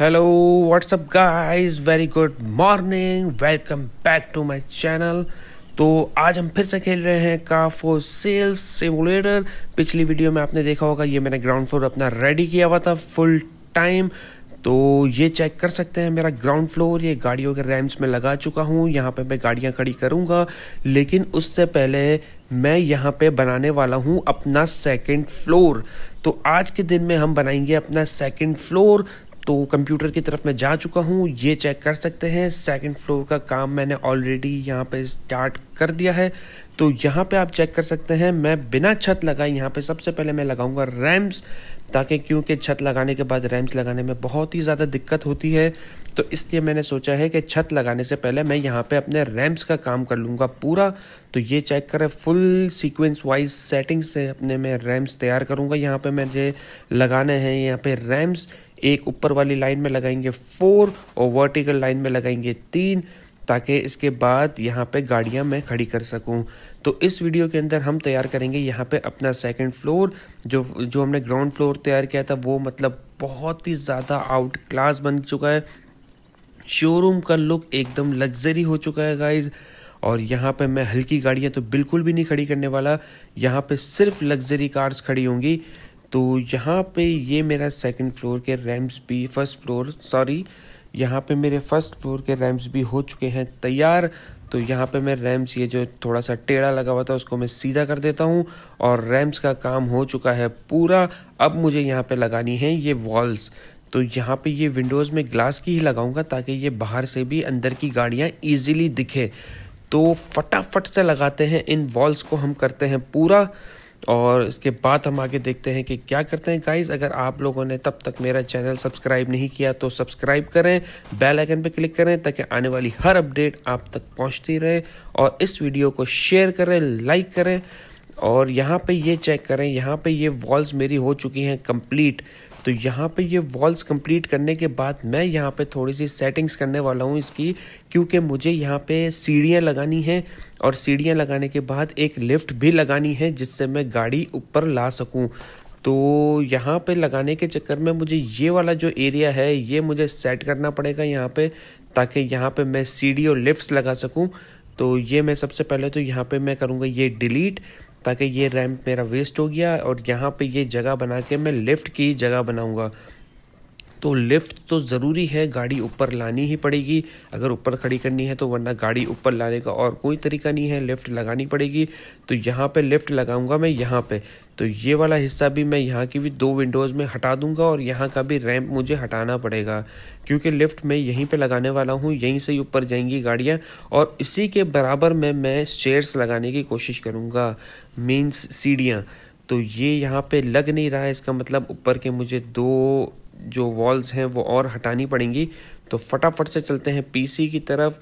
Hello what's up guys very good morning welcome back to my channel तो आज हम फिर से खेल रहे हैं काफो सेल्स सिमुलेटर पिछली वीडियो में आपने देखा होगा, ये मैंने ग्राउंड फ्लोर अपना रेडी किया हुआ था फुल टाइम तो ये चेक कर सकते हैं मेरा ग्राउंड फ्लोर ये गाड़ियों के रैम्स में लगा चुका हूँ। यहाँ पे मैं गाड़ियाँ खड़ी करूँगा। लेकिन उससे पहले मैं यहाँ पे बनाने वाला हूँ अपना सेकंड फ्लोर तो आज के दिन में हम बनाएँगे अपना सेकंड फ्लोर तो कंप्यूटर की तरफ़ मैं जा चुका हूँ, ये चेक कर सकते हैं। सेकंड फ्लोर का काम मैंने ऑलरेडी यहाँ पे स्टार्ट कर दिया है। तो यहाँ पे आप चेक कर सकते हैं, मैं बिना छत लगाए यहाँ पे सबसे पहले मैं लगाऊँगा रैम्स ताकि क्योंकि छत लगाने के बाद रैम्स लगाने में बहुत ही ज़्यादा दिक्कत होती है तो इसलिए मैंने सोचा है कि छत लगाने से पहले मैं यहाँ पे अपने रैम्स का काम कर लूँगा पूरा। तो ये चेक करें फुल सीक्वेंस वाइज सेटिंग से अपने मैं रैम्स तैयार करूँगा। यहाँ पे मुझे लगाने हैं, यहाँ पे रैम्स एक ऊपर वाली लाइन में लगाएँगे फोर और वर्टिकल लाइन में लगाएँगे तीन, ताकि इसके बाद यहाँ पे गाड़ियाँ मैं खड़ी कर सकूँ। तो इस वीडियो के अंदर हम तैयार करेंगे यहाँ पे अपना सेकंड फ्लोर जो जो हमने ग्राउंड फ्लोर तैयार किया था, वो मतलब बहुत ही ज़्यादा आउट क्लास बन चुका है। शोरूम का लुक एकदम लग्जरी हो चुका है गाइज़ और यहाँ पे मैं हल्की गाड़ियाँ तो बिल्कुल भी नहीं खड़ी करने वाला। यहाँ पे सिर्फ़ लग्जरी कार्स खड़ी होंगी। तो यहाँ पे ये मेरा सेकंड फ्लोर के रैम्स भी फ़र्स्ट फ्लोर सॉरी यहाँ पे मेरे फ़र्स्ट फ्लोर के रैम्स भी हो चुके हैं तैयार। तो यहाँ पे मैं रैम्स ये जो थोड़ा सा टेढ़ा लगा हुआ था, उसको मैं सीधा कर देता हूँ और रैम्स का काम हो चुका है पूरा। अब मुझे यहाँ पे लगानी है ये वॉल्स तो यहाँ पे ये विंडोज़ में ग्लास की ही लगाऊँगा ताकि ये बाहर से भी अंदर की गाड़ियाँ ईजिली दिखे। तो फटाफट से लगाते हैं, इन वॉल्स को हम करते हैं पूरा। और इसके बाद हम आगे देखते हैं कि क्या करते हैं गाइस अगर आप लोगों ने तब तक मेरा चैनल सब्सक्राइब नहीं किया तो सब्सक्राइब करें बेल आइकन पर क्लिक करें, ताकि आने वाली हर अपडेट आप तक पहुँचती रहे। और इस वीडियो को शेयर करें लाइक करें। और यहाँ पे ये चेक करें, यहाँ पे ये वॉल्स मेरी हो चुकी हैं कंप्लीट तो यहाँ पे ये वॉल्स कंप्लीट करने के बाद मैं यहाँ पे थोड़ी सी सेटिंग्स करने वाला हूँ इसकी, क्योंकि मुझे यहाँ पे सीढ़ियाँ लगानी हैं और सीढ़ियाँ लगाने के बाद एक लिफ्ट भी लगानी है जिससे मैं गाड़ी ऊपर ला सकूँ। तो यहाँ पे लगाने के चक्कर में मुझे ये वाला जो एरिया है, ये मुझे सेट करना पड़ेगा यहाँ पे, ताकि यहाँ पे मैं सीढ़ी और लिफ्ट्स लगा सकूँ। तो ये मैं सबसे पहले तो यहाँ पे मैं करूँगा ये डिलीट ताकि ये रैम्प मेरा वेस्ट हो गया और यहाँ पे ये जगह बना के मैं लिफ्ट की जगह बनाऊँगा। तो लिफ्ट तो ज़रूरी है, गाड़ी ऊपर लानी ही पड़ेगी। अगर ऊपर खड़ी करनी है तो वरना गाड़ी ऊपर लाने का और कोई तरीका नहीं है लिफ्ट लगानी पड़ेगी। तो यहाँ पे लिफ्ट लगाऊँगा मैं, यहाँ पे। तो ये वाला हिस्सा भी मैं यहाँ की भी दो विंडोज़ में हटा दूँगा और यहाँ का भी रैंप मुझे हटाना पड़ेगा। क्योंकि लिफ्ट मैं यहीं पे लगाने वाला हूँ, यहीं से ही ऊपर जाएँगी गाड़ियाँ और इसी के बराबर में मैं स्टेयर्स लगाने की कोशिश करूँगा। मीन्स सीढ़ियाँ। तो ये यहाँ पे लग नहीं रहा है, इसका मतलब ऊपर के मुझे दो जो वॉल्स हैं वो और हटानी पड़ेंगी। तो फटाफट से चलते हैं पीसी की तरफ़।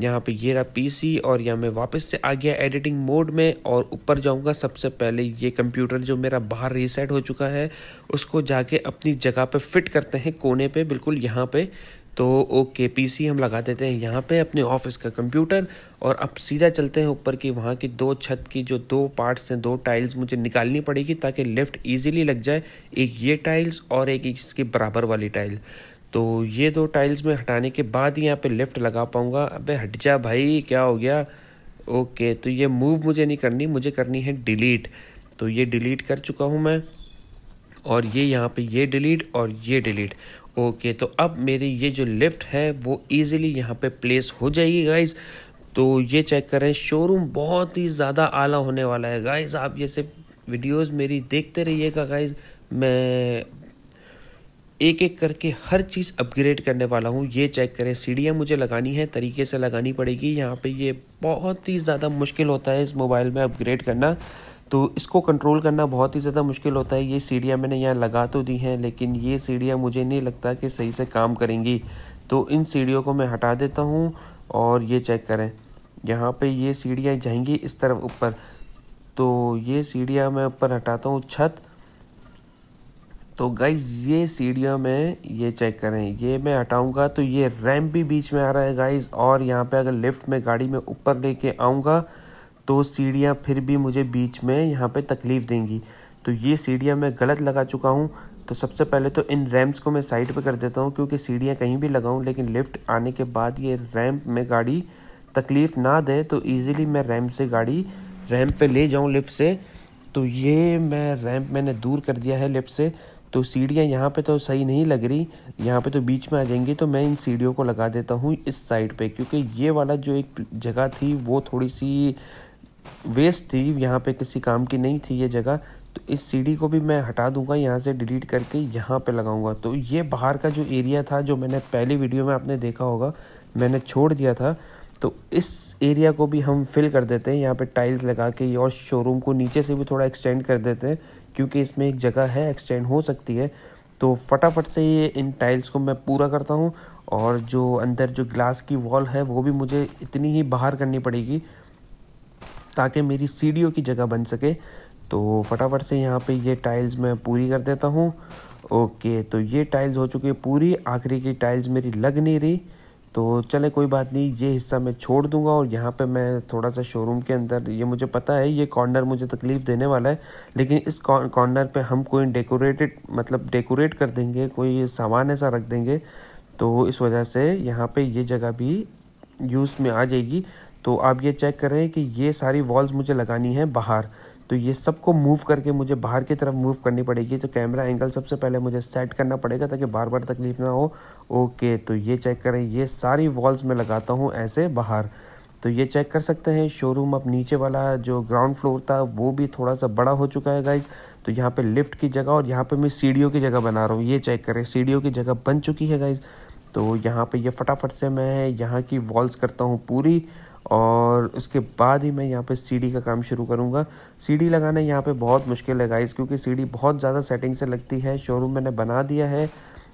यहाँ पे ये रहा पीसी और यहाँ मैं वापस से आ गया एडिटिंग मोड में और ऊपर जाऊँगा। सबसे पहले ये कंप्यूटर जो मेरा बाहर रीसेट हो चुका है, उसको जाके अपनी जगह पे फिट करते हैं कोने पे, बिल्कुल यहाँ पे। तो ओके पीसी हम लगा देते हैं यहाँ पे अपने ऑफ़िस का कंप्यूटर और अब सीधा चलते हैं ऊपर की, वहाँ की दो छत की जो दो पार्ट्स हैं, दो टाइल्स मुझे निकालनी पड़ेगी ताकि लिफ्ट इजीली लग जाए, एक ये टाइल्स और एक इसके बराबर वाली टाइल तो ये दो टाइल्स में हटाने के बाद ही यहाँ पे लिफ्ट लगा पाऊँगा। अबे हट जा भाई, क्या हो गया? ओके तो ये मूव मुझे नहीं करनी, मुझे करनी है डिलीट तो ये डिलीट कर चुका हूँ मैं और ये यहाँ पे ये डिलीट और ये डिलीट ओके तो अब मेरी ये जो लिफ्ट है, वो इजीली यहाँ पे प्लेस हो जाएगी गाइज़ तो ये चेक करें शोरूम बहुत ही ज़्यादा आला होने वाला है गाइज़ आप ये सिर्फ़ वीडियोज़ मेरी देखते रहिएगा गाइज़ मैं एक एक करके हर चीज़ अपग्रेड करने वाला हूँ. ये चेक करें, सीढ़ियाँ मुझे लगानी है, तरीके से लगानी पड़ेगी. यहाँ पे ये बहुत ही ज़्यादा मुश्किल होता है इस मोबाइल में अपग्रेड करना. तो इसको कंट्रोल करना बहुत ही ज़्यादा मुश्किल होता है। ये सीढ़ियाँ मैंने यहाँ लगा तो दी हैं, लेकिन ये सीढ़ियाँ मुझे नहीं लगता कि सही से काम करेंगी। तो इन सीढ़ियों को मैं हटा देता हूँ और ये चेक करें। यहाँ पे ये सीढ़ियाँ जाएँगी इस तरफ़ ऊपर। तो ये सीढ़ियाँ मैं ऊपर हटाता हूँ छत। तो गाइज़ ये सीढ़ियाँ मैं ये चेक करें। ये मैं हटाऊँगा तो ये रैम्प भी बीच में आ रहा है गाइज़ और यहाँ पे अगर लिफ्ट में गाड़ी में ऊपर लेके आऊँगा तो सीढ़ियाँ फिर भी मुझे बीच में यहाँ पे तकलीफ़ देंगी। तो ये सीढ़ियाँ मैं गलत लगा चुका हूँ। तो सबसे पहले तो इन रैम्प्स को मैं साइड पे कर देता हूँ, क्योंकि सीढ़ियाँ कहीं भी लगाऊँ, लेकिन लिफ्ट आने के बाद ये रैम्प में गाड़ी तकलीफ़ ना दे तो इजीली मैं रैम्प से गाड़ी रैम्प पे ले जाऊँ लिफ्ट से। तो ये मैं रैम्प मैंने दूर कर दिया है लिफ्ट से। तो सीढ़ियाँ यहाँ पे तो सही नहीं लग रही, यहाँ पे तो बीच में आ जाएँगी तो मैं इन सीढ़ियों को लगा देता हूँ इस साइड पे, क्योंकि ये वाला जो एक जगह थी, वो थोड़ी सी वेस्ट थी, यहाँ पे किसी काम की नहीं थी ये जगह तो इस सीढ़ी को भी मैं हटा दूँगा, यहाँ से डिलीट करके यहाँ पे लगाऊँगा। तो ये बाहर का जो एरिया था, जो मैंने पहली वीडियो में आपने देखा होगा, मैंने छोड़ दिया था तो इस एरिया को भी हम फिल कर देते हैं, यहाँ पे टाइल्स लगा के और शोरूम को नीचे से भी थोड़ा एक्सटेंड कर देते हैं, क्योंकि इसमें एक जगह है एक्सटेंड हो सकती है। तो फटाफट से ये इन टाइल्स को मैं पूरा करता हूँ, और जो अंदर जो ग्लास की वॉल है, वो भी मुझे इतनी ही बाहर करनी पड़ेगी ताकि मेरी सीढ़ियों की जगह बन सके। तो फटाफट से यहाँ पे ये टाइल्स मैं पूरी कर देता हूँ। ओके तो ये टाइल्स हो चुकी है पूरी। आखिरी की टाइल्स मेरी लग नहीं रही। तो चले, कोई बात नहीं। ये हिस्सा मैं छोड़ दूँगा और यहाँ पे मैं थोड़ा सा शोरूम के अंदर, ये मुझे पता है, ये कॉर्नर मुझे तकलीफ़ देने वाला है। लेकिन इस कॉर्नर पे हम कोई डेकोरेटेड मतलब डेकोरेट कर देंगे, कोई सामान ऐसा रख देंगे। तो इस वजह से यहाँ पे ये जगह भी यूज़ में आ जाएगी। तो आप ये चेक करें कि ये सारी वॉल्स मुझे लगानी है बाहर। तो ये सबको मूव करके मुझे बाहर की तरफ़ मूव करनी पड़ेगी। तो कैमरा एंगल सबसे पहले मुझे सेट करना पड़ेगा ताकि बार बार तकलीफ़ ना हो। ओके तो ये चेक करें। ये सारी वॉल्स मैं लगाता हूँ ऐसे बाहर। तो ये चेक कर सकते हैं। शोरूम अब नीचे वाला जो ग्राउंड फ्लोर था, वो भी थोड़ा सा बड़ा हो चुका है गाइज़ तो यहाँ पे लिफ्ट की जगह और यहाँ पे मैं सीढ़ियों की जगह बना रहा हूँ। ये चेक करें। सीढ़ियों की जगह बन चुकी है गाइज़ तो यहाँ पे ये फटाफट से मैं यहाँ की वॉल्स करता हूँ पूरी। और उसके बाद ही मैं यहाँ पे सीढ़ी का काम शुरू करूँगा। सीढ़ी लगाना यहाँ पे बहुत मुश्किल है गाइस क्योंकि सीढ़ी बहुत ज़्यादा सेटिंग से लगती है शोरूम मैंने बना दिया है।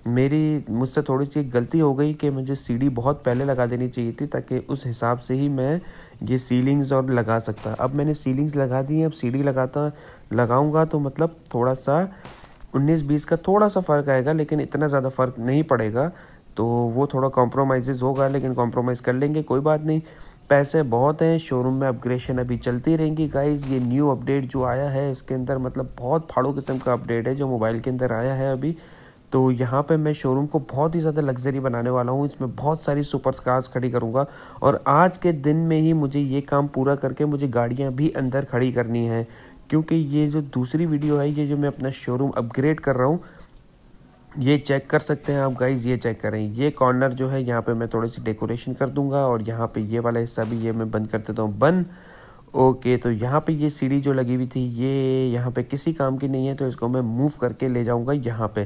मेरी, मुझसे थोड़ी सी गलती हो गई कि मुझे सीढ़ी बहुत पहले लगा देनी चाहिए थी, ताकि उस हिसाब से ही मैं ये सीलिंग्स और लगा सकता। अब मैंने सीलिंग्स लगा दी हैं, अब सीढ़ी लगाता, लगाऊँगा तो मतलब थोड़ा सा उन्नीस बीस का थोड़ा सा फ़र्क आएगा, लेकिन इतना ज़्यादा फ़र्क नहीं पड़ेगा। तो वो थोड़ा कॉम्प्रोमाइज़ होगा, लेकिन कॉम्प्रोमाइज़ कर लेंगे, कोई बात नहीं। पैसे बहुत हैं शोरूम में अपग्रेशन अभी चलती रहेंगी। गाइज़ ये न्यू अपडेट जो आया है, इसके अंदर मतलब बहुत फाड़ो किस्म का अपडेट है जो मोबाइल के अंदर आया है अभी। तो यहाँ पे मैं शोरूम को बहुत ही ज़्यादा लग्जरी बनाने वाला हूँ। इसमें बहुत सारी सुपर कार्स खड़ी करूँगा। और आज के दिन में ही मुझे ये काम पूरा करके मुझे गाड़ियाँ भी अंदर खड़ी करनी है। क्योंकि ये जो दूसरी वीडियो है, ये जो मैं अपना शोरूम अपग्रेड कर रहा हूँ ये चेक कर सकते हैं आप गाइज़ ये चेक करें। ये कॉर्नर जो है, यहाँ पे मैं थोड़ी सी डेकोरेशन कर दूँगा और यहाँ पे ये वाला हिस्सा भी ये मैं बंद कर देता हूँ। बंद। ओके तो यहाँ पे ये सीढ़ी जो लगी हुई थी, ये यहाँ पे किसी काम की नहीं है तो इसको मैं मूव करके ले जाऊँगा यहाँ पे।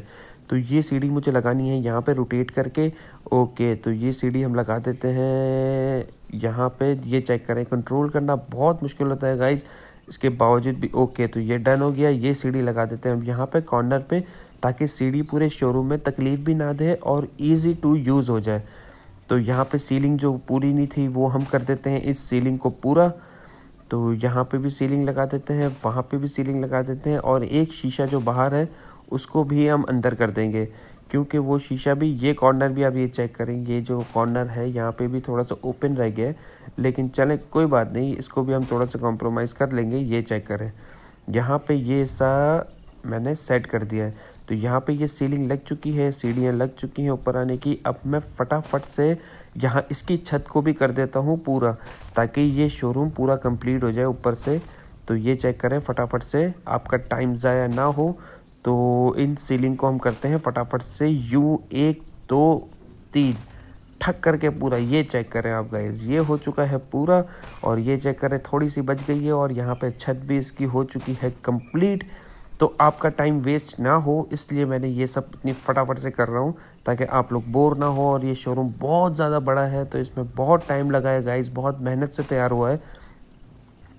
तो ये सीढ़ी मुझे लगानी है यहाँ पे रोटेट करके। ओके तो ये सीढ़ी हम लगा देते हैं यहाँ पे। ये चेक करें कंट्रोल करना बहुत मुश्किल होता है गाइज़ इसके बावजूद भी ओके तो ये डन हो गया। ये सीढ़ी लगा देते हैं हम यहाँ पे कॉर्नर पे। ताकि सीढ़ी पूरे शोरूम में तकलीफ़ भी ना दे और ईज़ी टू यूज़ हो जाए। तो यहाँ पे सीलिंग जो पूरी नहीं थी, वो हम कर देते हैं इस सीलिंग को पूरा। तो यहाँ पे भी सीलिंग लगा देते हैं, वहाँ पे भी सीलिंग लगा देते हैं और एक शीशा जो बाहर है, उसको भी हम अंदर कर देंगे। क्योंकि वो शीशा भी, ये कॉर्नर भी आप ये चेक करें, ये जो कॉर्नर है, यहाँ पे भी थोड़ा सा ओपन रह गया है। लेकिन चले, कोई बात नहीं, इसको भी हम थोड़ा सा कॉम्प्रोमाइज़ कर लेंगे, ये चेक करें। यहाँ पे ये सा मैंने सेट कर दिया है। तो यहाँ पे ये सीलिंग लग चुकी है, सीढ़ियाँ लग चुकी हैं ऊपर आने की। अब मैं फटाफट से यहाँ इसकी छत को भी कर देता हूँ पूरा, ताकि ये शोरूम पूरा कंप्लीट हो जाए ऊपर से। तो ये चेक करें फटाफट से, आपका टाइम ज़ाया ना हो तो इन सीलिंग को हम करते हैं फटाफट से। यू एक, दो, तीन, ठक करके पूरा ये चेक करें आप गाइज़ ये हो चुका है पूरा, और ये चेक करें थोड़ी सी बच गई है, और यहाँ पे छत भी इसकी हो चुकी है कंप्लीट तो आपका टाइम वेस्ट ना हो, इसलिए मैंने ये सब इतनी फटाफट से कर रहा हूँ ताकि आप लोग बोर ना हो और ये शोरूम बहुत ज़्यादा बड़ा है तो इसमें बहुत टाइम लगा है गाइज़ बहुत मेहनत से तैयार हुआ है।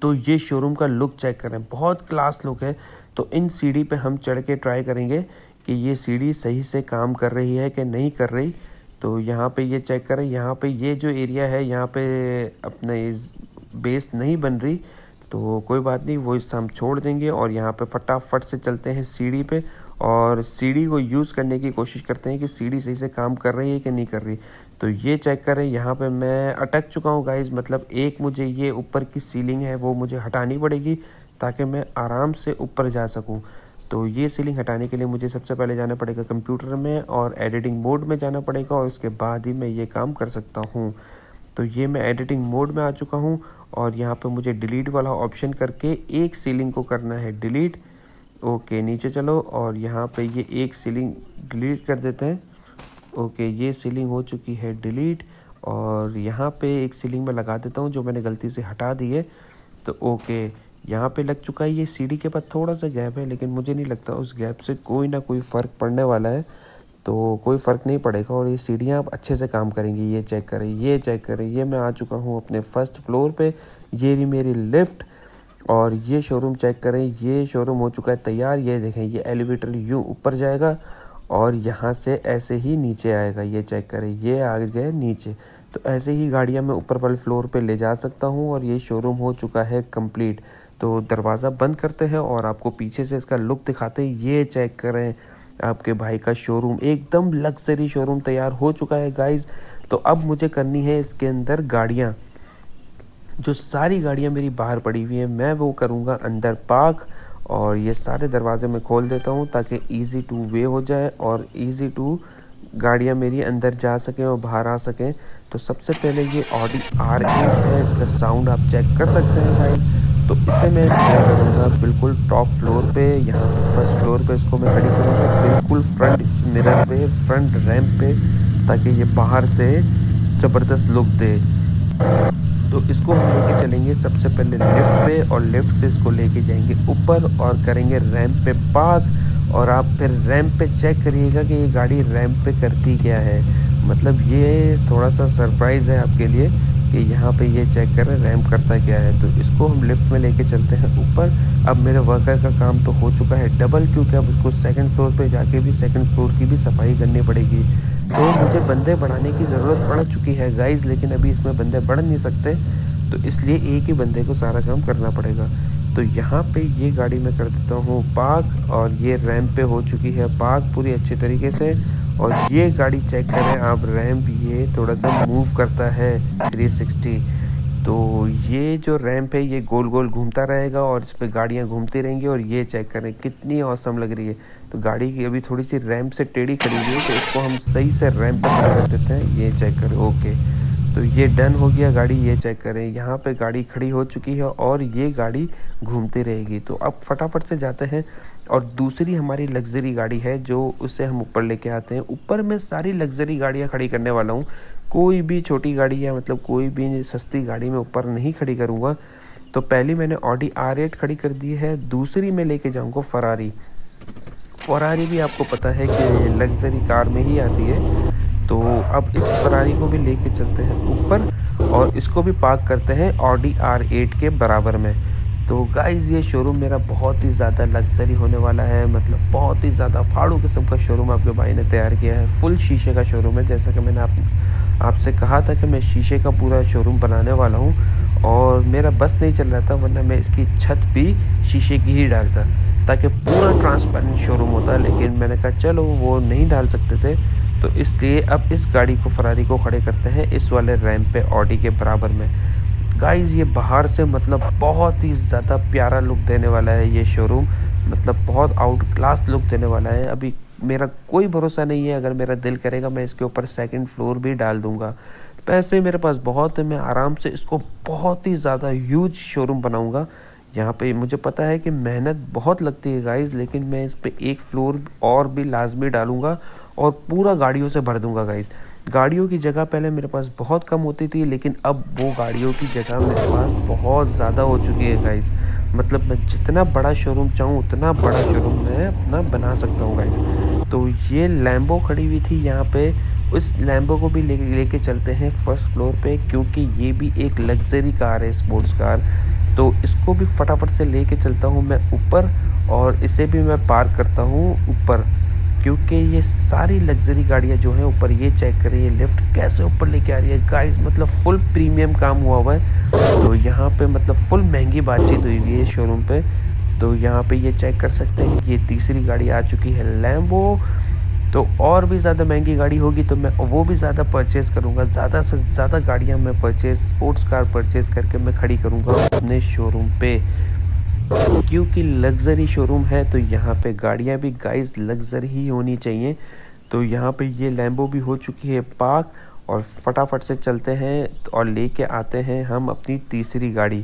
तो ये शोरूम का लुक चेक करें, बहुत क्लास लुक है। तो इन सीढ़ी पे हम चढ़ के ट्राई करेंगे कि ये सीढ़ी सही से काम कर रही है कि नहीं कर रही। तो यहाँ पे ये चेक करें, यहाँ पे ये जो एरिया है, यहाँ पे अपने बेस नहीं बन रही। तो कोई बात नहीं, वो इससे हम छोड़ देंगे और यहाँ पे फटाफट से चलते हैं सीढ़ी पे और सीढ़ी को यूज़ करने की कोशिश करते हैं कि सीढ़ी सही से काम कर रही है कि नहीं कर रही। तो ये चेक करें, यहाँ पे मैं अटक चुका हूँ गाइज़ मतलब एक मुझे ये ऊपर की सीलिंग है, वो मुझे हटानी पड़ेगी ताकि मैं आराम से ऊपर जा सकूँ। तो ये सीलिंग हटाने के लिए मुझे सबसे पहले जाना पड़ेगा कंप्यूटर में और एडिटिंग मोड में जाना पड़ेगा और उसके बाद ही मैं ये काम कर सकता हूँ। तो ये मैं एडिटिंग मोड में आ चुका हूँ और यहाँ पे मुझे डिलीट वाला ऑप्शन करके एक सीलिंग को करना है डिलीट ओके नीचे चलो और यहाँ पे ये एक सीलिंग डिलीट कर देते हैं। ओके ये सीलिंग हो चुकी है डिलीट और यहाँ पे एक सीलिंग में लगा देता हूँ जो मैंने गलती से हटा दी है। तो ओके यहाँ पे लग चुका है ये सीढ़ी के पास थोड़ा सा गैप है, लेकिन मुझे नहीं लगता उस गैप से कोई ना कोई फ़र्क पड़ने वाला है। तो कोई फ़र्क नहीं पड़ेगा और ये सीढ़ियाँ आप अच्छे से काम करेंगी, ये चेक करें, ये चेक करें। ये मैं आ चुका हूँ अपने फ़र्स्ट फ्लोर पे, ये रही मेरी लिफ्ट और ये शोरूम चेक करें, ये शोरूम हो चुका है तैयार, ये देखें, ये एलिवेटर यूँ ऊपर जाएगा और यहाँ से ऐसे ही नीचे आएगा, ये चेक करें, ये आ गए नीचे। तो ऐसे ही गाड़ियाँ मैं ऊपर वाले फ्लोर पे ले जा सकता हूँ और ये शोरूम हो चुका है कंप्लीट तो दरवाज़ा बंद करते हैं और आपको पीछे से इसका लुक दिखाते हैं, ये चेक करें। आपके भाई का शोरूम एकदम लग्जरी शोरूम तैयार हो चुका है गाइस तो अब मुझे करनी है इसके अंदर गाड़ियाँ। जो सारी गाड़ियाँ मेरी बाहर पड़ी हुई हैं, मैं वो करूँगा अंदर पार्क और ये सारे दरवाजे मैं खोल देता हूँ ताकि इजी टू वे हो जाए और इजी टू गाड़ियाँ मेरी अंदर जा सकें और बाहर आ सकें। तो सबसे पहले ये ऑडी आर है, इसका साउंड आप चेक कर सकते हैं भाई तो इसे मैं क्या करूँगा? बिल्कुल टॉप फ्लोर पे, यहाँ पे फ़र्स्ट फ्लोर पे इसको मैं खड़ी करूँगा। बिल्कुल फ्रंट मिरर पे फ्रंट रैम्प पे, ताकि ये बाहर से ज़बरदस्त लुक दे। तो इसको हम लेके चलेंगे सबसे पहले लिफ्ट पे और लिफ्ट से इसको लेके जाएँगे ऊपर और करेंगे रैम्प पे पार्क और आप फिर रैम्प पे चेक करिएगा कि ये गाड़ी रैम्प पे करती क्या है। मतलब ये थोड़ा सा सरप्राइज़ है आपके लिए कि यहाँ पे ये चेक करें रैम करता क्या है। तो इसको हम लिफ्ट में लेके चलते हैं ऊपर। अब मेरे वर्कर का काम तो हो चुका है डबल, क्योंकि अब उसको सेकंड फ्लोर पे जाके भी सेकंड फ्लोर की भी सफ़ाई करनी पड़ेगी। तो मुझे बंदे बढ़ाने की ज़रूरत पड़ चुकी है गाइज़ लेकिन अभी इसमें बंदे बढ़ नहीं सकते। तो इसलिए एक ही बंदे को सारा काम करना पड़ेगा। तो यहाँ पे ये गाड़ी मैं कर देता हूँ, पार्क, और ये रैम पे हो चुकी है पार्क पूरी अच्छे तरीके से। और ये गाड़ी चेक करें, आप रैम्प ये थोड़ा सा मूव करता है 360 तो ये जो रैम्प है, ये गोल गोल घूमता रहेगा और इस पर गाड़ियाँ घूमती रहेंगी और ये चेक करें, कितनी औसम लग रही है। तो गाड़ी की अभी थोड़ी सी रैम्प से टेढ़ी खड़ी हुई है तो इसको हम सही से रैम्प पर कर देते हैं। ये चेक करें ओके तो ये डन हो गया गाड़ी, ये चेक करें। यहाँ पे गाड़ी खड़ी हो चुकी है और ये गाड़ी घूमती रहेगी। तो अब फटाफट से जाते हैं और दूसरी हमारी लग्जरी गाड़ी है जो उससे हम ऊपर लेके आते हैं। ऊपर मैं सारी लग्जरी गाड़ियाँ खड़ी करने वाला हूँ। कोई भी छोटी गाड़ी या मतलब कोई भी सस्ती गाड़ी में ऊपर नहीं खड़ी करूँगा। तो पहली मैंने ऑडी आर एट खड़ी कर दी है, दूसरी मैं लेके जाऊँगा फरारी फरारी भी आपको पता है कि लग्जरी कार में ही आती है। तो अब इस फरारी को भी लेके चलते हैं ऊपर और इसको भी पार्क करते हैं ऑडी आर एट के बराबर में। तो गाइज़ ये शोरूम मेरा बहुत ही ज़्यादा लग्जरी होने वाला है। मतलब बहुत ही ज़्यादा फाड़ू किस्म का शोरूम आपके भाई ने तैयार किया है। फुल शीशे का शोरूम है। जैसा कि मैंने आप, आपसे कहा था कि मैं शीशे का पूरा शोरूम बनाने वाला हूँ और मेरा बस नहीं चल रहा था, वरना मैं इसकी छत भी शीशे की ही डालता ताकि पूरा ट्रांसपेरेंट शोरूम होता। लेकिन मैंने कहा, चलो, वो नहीं डाल सकते थे। तो इसलिए अब इस गाड़ी को फरारी को खड़े करते हैं इस वाले रैम पे ऑडी के बराबर में। गाइस ये बाहर से मतलब बहुत ही ज़्यादा प्यारा लुक देने वाला है ये शोरूम मतलब बहुत आउट क्लास लुक देने वाला है। अभी मेरा कोई भरोसा नहीं है, अगर मेरा दिल करेगा, मैं इसके ऊपर सेकंड फ्लोर भी डाल दूँगा। पैसे मेरे पास बहुत है, मैं आराम से इसको बहुत ही ज़्यादा ह्यूज शोरूम बनाऊँगा। यहाँ पे मुझे पता है कि मेहनत बहुत लगती है गाइस लेकिन मैं इस पर एक फ्लोर और भी लाजमी डालूँगा और पूरा गाड़ियों से भर दूँगा गाइस गाड़ियों की जगह पहले मेरे पास बहुत कम होती थी, लेकिन अब वो गाड़ियों की जगह मेरे पास बहुत ज़्यादा हो चुकी है गाइस मतलब मैं जितना बड़ा शोरूम चाहूँ, उतना बड़ा शोरूम मैं अपना बना सकता हूँ गाइस तो ये लैम्बो खड़ी हुई थी यहाँ पे। उस लैम्बो को भी ले, लेके चलते हैं फ़र्स्ट फ्लोर पे, क्योंकि ये भी एक लग्जरी कार है स्पोर्ट्स कार तो इसको भी फटाफट से लेके चलता हूँ मैं ऊपर, और इसे भी मैं पार्क करता हूँ ऊपर। क्योंकि ये सारी लग्जरी गाड़ियाँ जो हैं, ऊपर ये चेक करें ये लिफ्ट कैसे ऊपर लेके आ रही है? गाइस मतलब फुल प्रीमियम काम हुआ हुआ है। तो यहाँ पे मतलब फुल महँगी बातचीत हुई हुई है शोरूम पे। तो यहाँ पे ये चेक कर सकते हैं ये तीसरी गाड़ी आ चुकी है लैम्बो तो और भी ज़्यादा महँगी गाड़ी होगी तो मैं वो भी ज़्यादा परचेज़ करूँगा। ज़्यादा से ज़्यादा गाड़ियाँ मैं परचेज़ स्पोर्ट्स कार परचेज़ करके मैं खड़ी करूँगा अपने शोरूम पे। क्योंकि लग्जरी शोरूम है तो यहाँ पे गाड़ियाँ भी गाइस लग्जरी ही होनी चाहिए। तो यहाँ पे ये लैम्बो भी हो चुकी है पार्क और फटाफट से चलते हैं और लेके आते हैं हम अपनी तीसरी गाड़ी।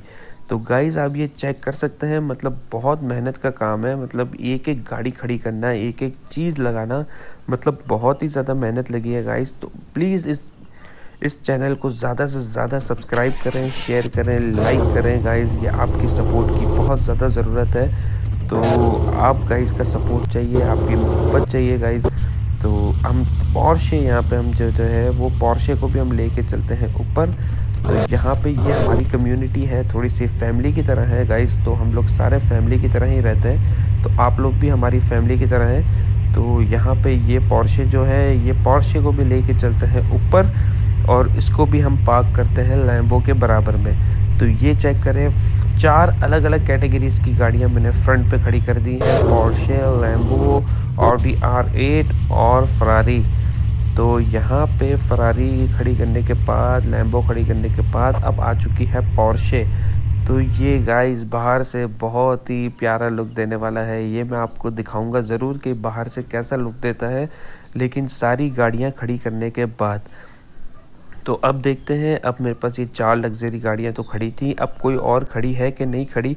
तो गाइज़ आप ये चेक कर सकते हैं मतलब बहुत मेहनत का काम है। मतलब एक एक गाड़ी खड़ी करना, एक एक चीज़ लगाना मतलब बहुत ही ज़्यादा मेहनत लगी है गाइज़ तो प्लीज़ इस इस चैनल को ज़्यादा से ज़्यादा सब्सक्राइब करें शेयर करें लाइक करें गाइज़ ये आपकी सपोर्ट की बहुत ज़्यादा ज़रूरत है। तो आप गाइज़ का सपोर्ट चाहिए, आपकी मोहब्बत चाहिए गाइज़ तो हम पॉर्शे यहाँ पे हम जो जो है, वो पॉर्शे को भी हम लेके चलते हैं ऊपर। तो यहाँ पे ये हमारी कम्युनिटी है, थोड़ी सी फैमिली की तरह है गाइस तो हम लोग सारे फैमिली की तरह ही रहते हैं। तो आप लोग भी हमारी फैमिली की तरह हैं। तो यहाँ पे ये पॉर्शे जो है, ये पॉर्शे को भी लेके चलते हैं ऊपर। और इसको भी हम पार्क करते हैं लैम्बो के बराबर में। तो ये चेक करें, चार अलग अलग कैटेगरीज की गाड़ियाँ मैंने फ्रंट पे खड़ी कर दी हैं Porsche Lambo Audi R eight और फरारी तो यहाँ पे फरारी खड़ी करने के बाद लैम्बो खड़ी करने के बाद अब आ चुकी है पॉर्शे तो ये गाइस बाहर से बहुत ही प्यारा लुक देने वाला है। ये मैं आपको दिखाऊँगा ज़रूर कि बाहर से कैसा लुक देता है, लेकिन सारी गाड़ियाँ खड़ी करने के बाद। तो अब देखते हैं, अब मेरे पास ये चार लग्जरी गाड़ियाँ तो खड़ी थी। अब कोई और खड़ी है कि नहीं खड़ी?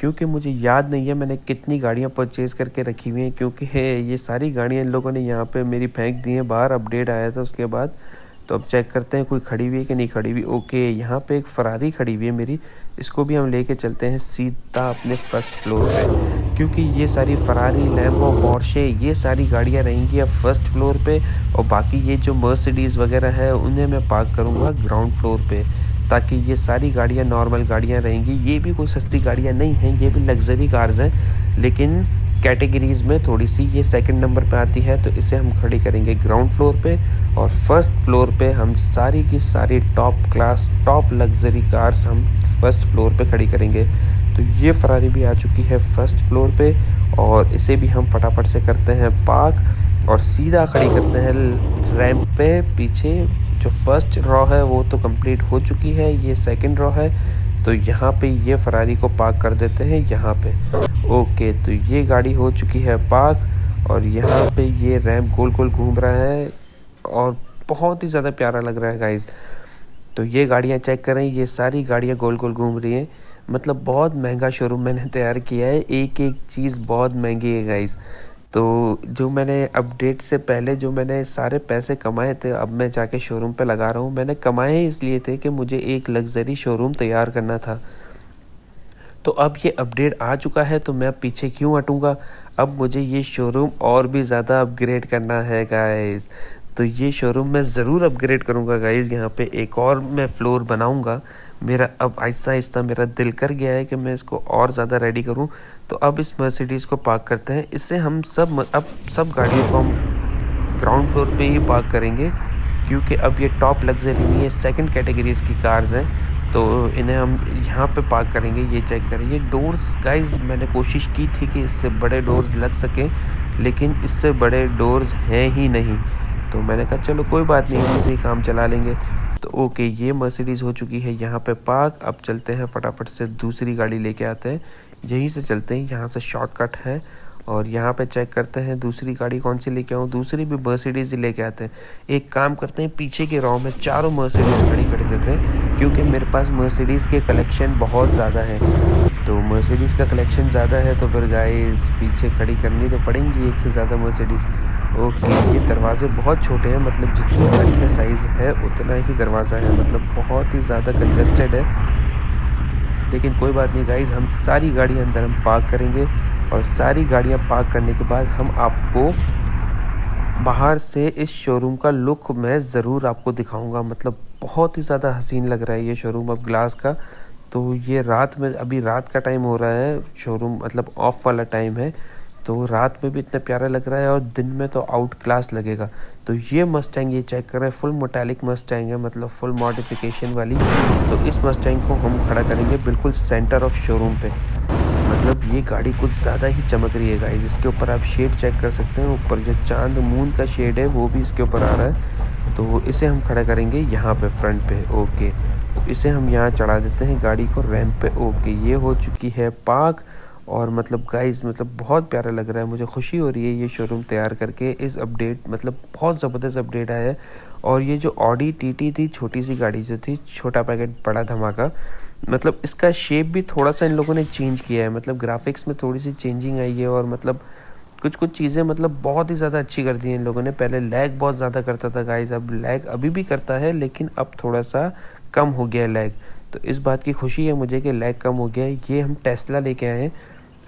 क्योंकि मुझे याद नहीं है मैंने कितनी गाड़ियाँ परचेज़ करके रखी हुई हैं, क्योंकि है, ये सारी गाड़ियाँ इन लोगों ने यहाँ पे मेरी फेंक दी हैं। बाहर अपडेट आया था उसके बाद। तो अब चेक करते हैं कोई खड़ी हुई है कि नहीं खड़ी हुई। ओके यहाँ पे एक फरारी खड़ी हुई है मेरी। इसको भी हम लेके चलते हैं सीधा अपने फ़र्स्ट फ्लोर पे। क्योंकि ये सारी फरारी लैम्बो पॉर्शे ये सारी गाड़ियाँ रहेंगी अब फ़र्स्ट फ्लोर पे और बाकी ये जो मर्सिडीज़ वगैरह है, उन्हें मैं पार्क करूँगा ग्राउंड फ्लोर पे ताकि ये सारी गाड़ियाँ नॉर्मल गाड़ियाँ रहेंगी। ये भी कोई सस्ती गाड़ियाँ नहीं हैं, ये भी लग्जरी कार्स हैं, लेकिन कैटेगरीज़ में थोड़ी सी ये सेकंड नंबर पे आती है तो इसे हम खड़ी करेंगे ग्राउंड फ्लोर पे और फ़र्स्ट फ्लोर पे हम सारी की सारी top class top luxury cars हम फ़र्स्ट फ्लोर पे खड़ी करेंगे। तो ये फरारी भी आ चुकी है फ़र्स्ट फ्लोर पे और इसे भी हम फटाफट से करते हैं पार्क और सीधा खड़ी करते हैं रैम्प पे। पीछे जो फ़र्स्ट रॉ है वो तो कंप्लीट हो चुकी है, ये सेकंड रॉ है। तो यहाँ पे ये फरारी को पार्क कर देते हैं, यहाँ पे। ओके तो ये गाड़ी हो चुकी है पार्क और यहाँ पे ये रैम्प गोल गोल घूम रहा है और बहुत ही ज़्यादा प्यारा लग रहा है गाइज़ तो ये गाड़ियाँ चेक करें, ये सारी गाड़ियाँ गोल गोल घूम रही हैं। मतलब बहुत महँगा शोरूम मैंने तैयार किया है। एक एक चीज़ बहुत महँगी है गाइज़ तो जो मैंने अपडेट से पहले जो मैंने सारे पैसे कमाए थे, अब मैं जाके शोरूम पे लगा रहा हूँ। मैंने कमाए इसलिए थे कि मुझे एक लग्जरी शोरूम तैयार करना था। तो अब ये अपडेट आ चुका है तो मैं पीछे क्यों हटूँगा? अब मुझे ये शोरूम और भी ज़्यादा अपग्रेड करना है गाइस तो ये शोरूम मैं ज़रूर अपग्रेड करूँगा गाइस यहाँ पे एक और मैं फ्लोर बनाऊँगा। मेरा अब आहिस्ता आहिस्ता मेरा दिल कर गया है कि मैं इसको और ज़्यादा रेडी करूँ। तो अब इस मर्सिडीज़ को पार्क करते हैं। इससे हम सब अब सब गाड़ियों को हम ग्राउंड फ्लोर पे ही पार्क करेंगे, क्योंकि अब ये टॉप लग्जरी नहीं है सेकंड कैटेगरीज की कार्स हैं। तो इन्हें हम यहाँ पे पार्क करेंगे, ये चेक करेंगे। डोर्स गाइस मैंने कोशिश की थी कि इससे बड़े डोर्स लग सकें, लेकिन इससे बड़े डोर्स हैं ही नहीं। तो मैंने कहा, चलो, कोई बात नहीं, इसी से ही काम चला लेंगे। तो ओके, ये मर्सिडीज़ हो चुकी है यहाँ पे पार्क अब चलते हैं फटाफट से दूसरी गाड़ी लेके आते हैं। यहीं से चलते हैं, यहाँ से शॉर्टकट है। और यहाँ पे चेक करते हैं, दूसरी गाड़ी कौन सी लेके आऊँ? दूसरी भी मर्सिडीज़ लेके आते हैं। एक काम करते हैं, पीछे के रॉ में चारों मर्सिडीज़ खड़ी कर देते हैं, क्योंकि मेरे पास मर्सिडीज़ के कलेक्शन बहुत ज़्यादा है। तो मर्सिडीज़ का कलेक्शन ज़्यादा है तो फिर गाइस पीछे खड़ी करनी तो पड़ेंगी एक से ज़्यादा मर्सिडीज़ ओके ये दरवाजे बहुत छोटे हैं मतलब जितनी गाड़ी का साइज़ है, उतना ही दरवाज़ा है मतलब बहुत ही ज़्यादा कंजस्टेड है। लेकिन कोई बात नहीं गाइज़ हम सारी गाड़ियाँ अंदर हम पार्क करेंगे और सारी गाड़ियाँ पार्क करने के बाद हम आपको बाहर से इस शोरूम का लुक मैं ज़रूर आपको दिखाऊँगा। मतलब बहुत ही ज़्यादा हसीन लग रहा है ये शोरूम अब ग्लास का। तो ये रात में, अभी रात का टाइम हो रहा है शोरूम मतलब ऑफ़ वाला टाइम है। तो रात में भी इतना प्यारा लग रहा है और दिन में तो आउट क्लास लगेगा। तो ये मस्टैंग ये चेक कर फुल मोटैलिक मस्टैंग है मतलब फुल मॉडिफिकेशन वाली। तो इस मस्टैंग को हम खड़ा करेंगे बिल्कुल सेंटर ऑफ़ शोरूम पे। मतलब ये गाड़ी कुछ ज़्यादा ही चमक रही है गाइस इसके ऊपर आप शेड चेक कर सकते हैं। ऊपर जो चाँद मून का शेड है, वो भी इसके ऊपर आ रहा है। तो इसे हम खड़ा करेंगे यहाँ पे फ्रंट पे ओके तो इसे हम यहाँ चढ़ा देते हैं गाड़ी को रैम्प पे ओके ये हो चुकी है पार्क। और मतलब गाइस मतलब बहुत प्यारा लग रहा है, मुझे खुशी हो रही है ये शोरूम तैयार करके, इस अपडेट मतलब बहुत ज़बरदस्त अपडेट आया है। और ये जो ऑडी टी थी, छोटी सी गाड़ी जो थी, छोटा पैकेट बड़ा धमाका मतलब इसका शेप भी थोड़ा सा इन लोगों ने चेंज किया है। मतलब ग्राफिक्स में थोड़ी सी चेंजिंग आई है और मतलब कुछ कुछ चीज़ें मतलब बहुत ही ज़्यादा अच्छी कर दी हैं इन लोगों ने। पहले लैग बहुत ज़्यादा करता था गाइस अब लैग अभी भी करता है, लेकिन अब थोड़ा सा कम हो गया है लैग तो इस बात की खुशी है मुझे कि लैग कम हो गया है। ये हम टेस्ला लेके आए हैं।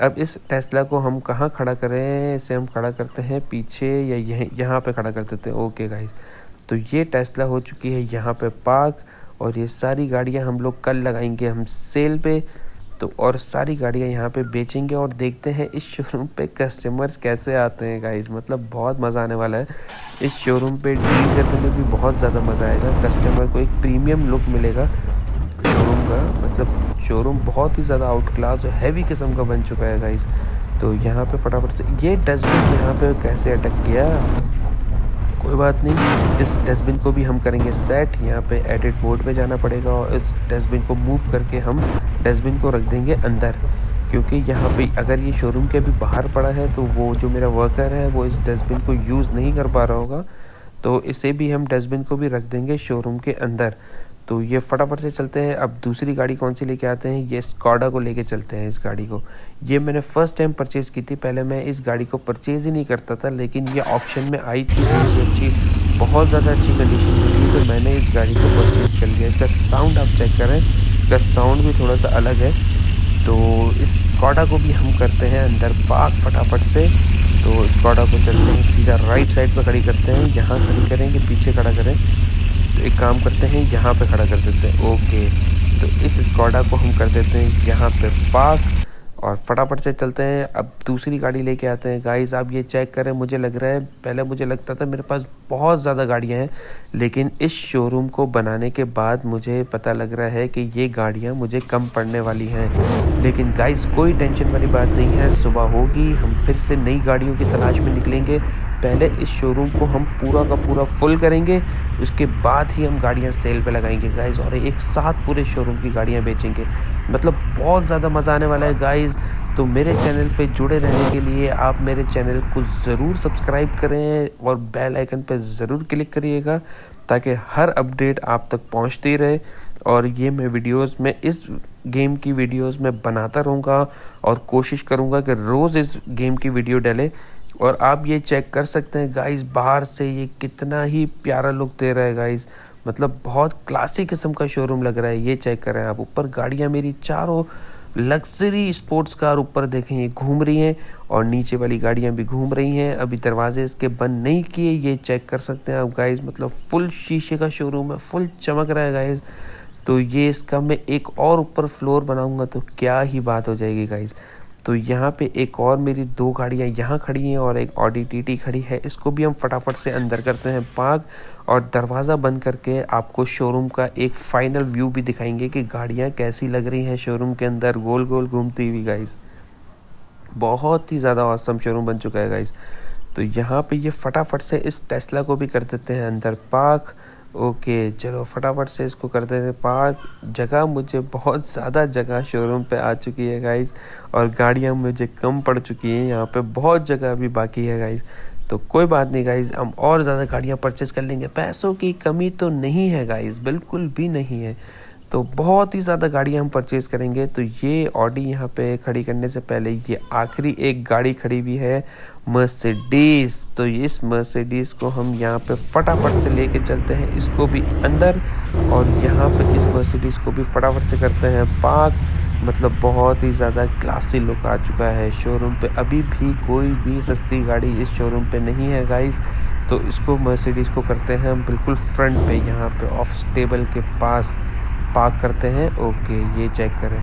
अब इस टेस्ला को हम कहाँ खड़ा करें? इसे हम खड़ा करते हैं पीछे या यहीं, यहाँ पे खड़ा कर देते हैं। ओके गाइस तो ये टेस्ला हो चुकी है यहाँ पे पार्क और ये सारी गाड़ियाँ हम लोग कल लगाएँगे हम सेल पे। तो और सारी गाड़ियाँ यहाँ पे बेचेंगे और देखते हैं इस शोरूम पे कस्टमर्स कैसे आते हैं गाइस मतलब बहुत मज़ा आने वाला है। इस शोरूम पे डील करने में भी बहुत ज़्यादा मज़ा आएगा। कस्टमर को एक प्रीमियम लुक मिलेगा। शोरूम शोरूम बहुत ही ज़्यादा आउट क्लास और हैवी किस्म का बन चुका है गाइस तो यहाँ पे फटाफट से, ये डस्टबिन यहाँ पे कैसे अटक गया? कोई बात नहीं, इस डस्टबिन को भी हम करेंगे सेट यहाँ पे एडिट मोड में जाना पड़ेगा और इस डस्टबिन को मूव करके हम डस्टबिन को रख देंगे अंदर. क्योंकि यहाँ पे अगर ये शोरूम के अभी बाहर पड़ा है तो वो जो मेरा वर्कर है, वो इस डस्टबिन को यूज़ नहीं कर पा रहा होगा. तो इसे भी हम डस्टबिन को भी रख देंगे शोरूम के अंदर. तो ये फटाफट से चलते हैं। अब दूसरी गाड़ी कौन सी लेके आते हैं? ये स्कॉडा को लेके चलते हैं इस गाड़ी को। ये मैंने फ़र्स्ट टाइम परचेज़ की थी। पहले मैं इस गाड़ी को परचेज़ ही नहीं करता था, लेकिन ये ऑप्शन में आई थी थोड़ी अच्छी, बहुत ज़्यादा अच्छी कंडीशन में थी तो मैंने इस गाड़ी को परचेज़ कर लिया। इसका साउंड आप चेक करें। इसका साउंड भी थोड़ा सा अलग है। तो इस स्कॉडा को भी हम करते हैं अंदर पार्क फटाफट से। तो स्कॉडा को चलते हैं, सीधा राइट साइड पर खड़ी करते हैं। यहाँ खड़ी करेंगे, पीछे खड़ा करें। तो एक काम करते हैं, यहाँ पे खड़ा कर देते हैं। ओके तो इस स्कॉडा को हम कर देते हैं, यहाँ पे पार्क। और फटाफट से चलते हैं। अब दूसरी गाड़ी लेके आते हैं। गाइस आप ये चेक करें, मुझे लग रहा है, पहले मुझे लगता था मेरे पास बहुत ज़्यादा गाड़ियाँ हैं, लेकिन इस शोरूम को बनाने के बाद मुझे पता लग रहा है कि ये गाड़ियाँ मुझे कम पड़ने वाली हैं। लेकिन गाइस कोई टेंशन वाली बात नहीं है। सुबह होगी, हम फिर से नई गाड़ियों की तलाश में निकलेंगे। पहले इस शोरूम को हम पूरा का पूरा फुल करेंगे, उसके बाद ही हम गाड़ियाँ सेल पर लगाएँगे। गाइज़ और एक साथ पूरे शोरूम की गाड़ियाँ बेचेंगे। मतलब बहुत ज़्यादा मज़ा आने वाला है गाइस तो मेरे चैनल पे जुड़े रहने के लिए आप मेरे चैनल को ज़रूर सब्सक्राइब करें और बेल आइकन पे ज़रूर क्लिक करिएगा ताकि हर अपडेट आप तक पहुँचती रहे और ये मैं वीडियोस में, इस गेम की वीडियोस में बनाता रहूँगा और कोशिश करूँगा कि रोज़ इस गेम की वीडियो डले और आप ये चेक कर सकते हैं गाइस बाहर से ये कितना ही प्यारा लुक दे रहा है गाइस मतलब बहुत क्लासिक किस्म का शोरूम लग रहा है, ये चेक करें आप ऊपर। गाड़ियाँ मेरी चारों लग्जरी स्पोर्ट्स कार ऊपर देखें, ये घूम रही हैं और नीचे वाली गाड़ियाँ भी घूम रही हैं। अभी दरवाजे इसके बंद नहीं किए, ये चेक कर सकते हैं आप गाइस मतलब फुल शीशे का शोरूम है फुल चमक रहा है गाइस तो ये इसका मैं एक और ऊपर फ्लोर बनाऊँगा तो क्या ही बात हो जाएगी गाइस तो यहाँ पे एक और मेरी दो गाड़ियाँ यहाँ खड़ी हैं और एक ऑडी टी खड़ी है। इसको भी हम फटाफट से अंदर करते हैं। पार्क और दरवाज़ा बंद करके आपको शोरूम का एक फाइनल व्यू भी दिखाएँगे कि गाड़ियाँ कैसी लग रही हैं शोरूम के अंदर गोल गोल घूमती हुई गाइस बहुत ही ज़्यादा औसम शोरूम बन चुका है गाइस तो यहाँ पे ये फटाफट से इस टेस्ला को भी कर देते हैं अंदर पार्क ओके चलो फटाफट से इसको कर देते हैं पार्क जगह मुझे बहुत ज़्यादा जगह शोरूम पे आ चुकी है गाइस और गाड़ियाँ मुझे कम पड़ चुकी हैं। यहाँ पे बहुत जगह अभी बाकी है गाइस तो कोई बात नहीं गाइज़ हम और ज़्यादा गाड़ियाँ परचेज़ कर लेंगे। पैसों की कमी तो नहीं है गाइज़ बिल्कुल भी नहीं है। तो बहुत ही ज़्यादा गाड़ियाँ हम परचेज़ करेंगे। तो ये ऑडी यहाँ पे खड़ी करने से पहले ये आखिरी एक गाड़ी खड़ी हुई है मर्सिडीज तो इस मर्सिडीज़ को हम यहाँ पे फटाफट से लेके चलते हैं। इसको भी अंदर और यहाँ पे इस मर्सिडीज़ को भी फटाफट से करते हैं पार्क मतलब बहुत ही ज़्यादा क्लासी लुक आ चुका है शोरूम पे। अभी भी कोई भी सस्ती गाड़ी इस शोरूम पे नहीं है गाइस तो इसको मर्सिडीज़ को करते हैं हम बिल्कुल फ्रंट पे, यहाँ पे ऑफ़िस टेबल के पास पार्क करते हैं। ओके ये चेक करें।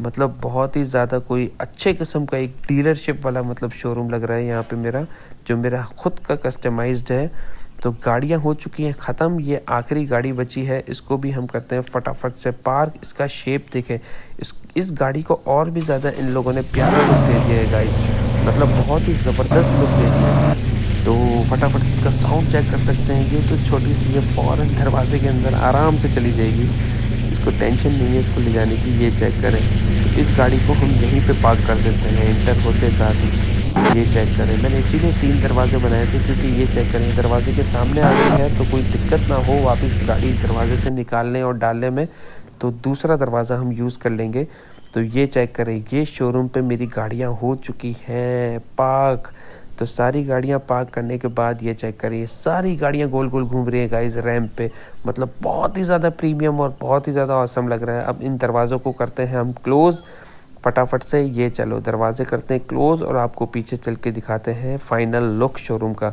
मतलब बहुत ही ज़्यादा कोई अच्छे किस्म का एक डीलरशिप वाला मतलब शोरूम लग रहा है यहाँ पे मेरा, जो मेरा खुद का कस्टमाइज्ड है। तो गाड़ियाँ हो चुकी हैं, ख़त्म। ये आखिरी गाड़ी बची है। इसको भी हम करते हैं फटाफट से। पार्क, इसका शेप देखें। इस इस गाड़ी को और भी ज़्यादा इन लोगों ने प्यारा लुक दे दिया है गाइस मतलब बहुत ही ज़बरदस्त लुक दे दिया है। तो फटाफट इसका साउंड चेक कर सकते हैं। ये तो छोटी सी ये फ़ौरन दरवाजे के अंदर आराम से चली जाएगी। इसको टेंशन नहीं है इसको ले जाने की, ये चेक करें। तो इस गाड़ी को हम यहीं पे पार्क कर देते हैं इंटर होते साथ ही। ये चेक करें। मैंने इसीलिए तीन दरवाजे बनाए थे क्योंकि ये चेक करें। दरवाजे के सामने आ गई है तो कोई दिक्कत ना हो, वापस गाड़ी दरवाजे से निकालने और डालने में। तो दूसरा दरवाज़ा हम यूज़ कर लेंगे। तो ये चेक करें। ये शोरूम पे मेरी गाड़ियाँ हो चुकी हैं पार्क तो सारी गाड़ियाँ पार्क करने के बाद ये चेक करिए सारी गाड़ियाँ गोल गोल घूम रही है गाइस रैम्प पे। मतलब बहुत ही ज़्यादा प्रीमियम और बहुत ही ज़्यादा औसम लग रहा है। अब इन दरवाज़ों को करते हैं हम क्लोज़ फटाफट से ये चलो। दरवाजे करते हैं क्लोज़ और आपको पीछे चल के दिखाते हैं फाइनल लुक शोरूम का।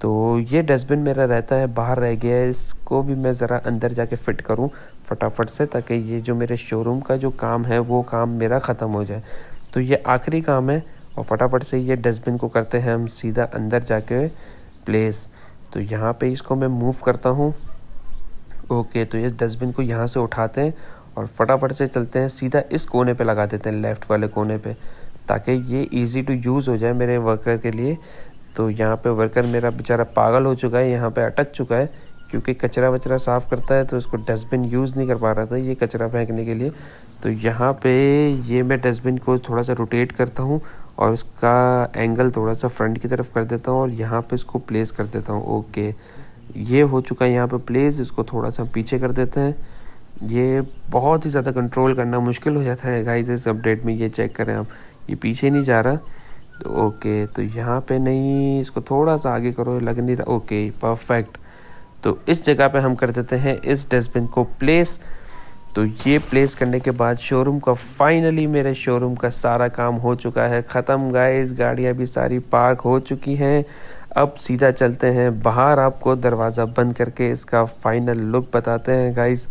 तो ये डस्टबिन मेरा रहता है, बाहर रह गया है, इसको भी मैं ज़रा अंदर जाके फ़िट करूँ फटाफट से ताकि ये जो मेरे शोरूम का जो काम है, वो काम मेरा ख़त्म हो जाए। तो ये आखिरी काम है और फटाफट से ये डस्टबिन को करते हैं हम सीधा अंदर जाके प्लेस तो यहाँ पे इसको मैं मूव करता हूँ। ओके तो ये डस्टबिन को यहाँ से उठाते हैं और फटाफट से चलते हैं, सीधा इस कोने पे लगा देते हैं लेफ़्ट वाले कोने पे, ताकि ये इजी टू यूज़ हो जाए मेरे वर्कर के लिए। तो यहाँ पे वर्कर मेरा बेचारा पागल हो चुका है, यहाँ पे अटक चुका है, क्योंकि कचरा वचरा साफ़ करता है तो इसको डस्टबिन यूज़ नहीं कर पा रहा था ये कचरा फेंकने के लिए। तो यहाँ पे ये मैं डस्टबिन को थोड़ा सा रोटेट करता हूँ और उसका एंगल थोड़ा सा फ्रंट की तरफ़ कर देता हूँ और यहाँ पे इसको प्लेस कर देता हूँ। ओके ये हो चुका है यहाँ पे प्लेस इसको थोड़ा सा पीछे कर देते हैं। ये बहुत ही ज़्यादा कंट्रोल करना मुश्किल हो जाता है गाइस इस अपडेट में ये चेक करें आप। ये पीछे नहीं जा रहा। तो ओके तो यहाँ पे नहीं, इसको थोड़ा सा आगे करो, लग नहीं रहा। ओके परफेक्ट तो इस जगह पे हम कर देते हैं, इस डस्टबिन को प्लेस तो ये प्लेस करने के बाद शोरूम का फाइनली मेरे शोरूम का सारा काम हो चुका है। ख़त्म गाइस गाड़ियाँ भी सारी पार्क हो चुकी हैं। अब सीधा चलते हैं बाहर, आपको दरवाज़ा बंद करके इसका फाइनल लुक बताते हैं गाइस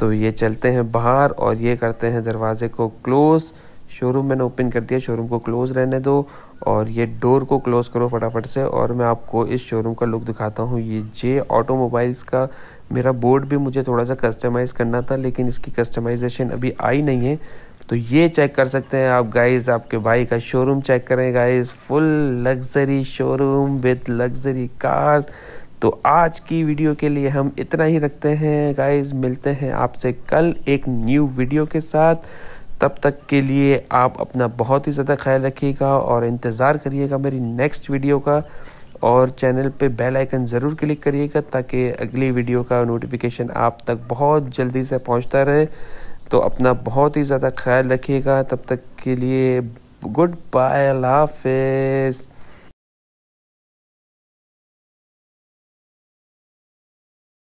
तो ये चलते हैं बाहर और ये करते हैं दरवाजे को क्लोज़। शोरूम मैंने ओपन कर दिया, शोरूम को क्लोज़ रहने दो और ये डोर को क्लोज़ करो फटाफट से और मैं आपको इस शोरूम का लुक दिखाता हूँ। ये जे ऑटोमोबाइल्स का मेरा बोर्ड भी मुझे थोड़ा सा कस्टमाइज़ करना था, लेकिन इसकी कस्टमाइजेशन अभी आई नहीं है। तो ये चेक कर सकते हैं आप गाइस आपके भाई का शोरूम चेक करें guys full luxury showroom with luxury cars तो आज की वीडियो के लिए हम इतना ही रखते हैं। गाइस मिलते हैं आपसे कल एक न्यू वीडियो के साथ। तब तक के लिए आप अपना बहुत ही ज़्यादा ख्याल रखिएगा और इंतज़ार करिएगा मेरी नेक्स्ट वीडियो का। और चैनल पे बेल आइकन ज़रूर क्लिक करिएगा ताकि अगली वीडियो का नोटिफिकेशन आप तक बहुत जल्दी से पहुँचता रहे। तो अपना बहुत ही ज़्यादा ख्याल रखिएगा। तब तक के लिए गुड बाय हाफिज़।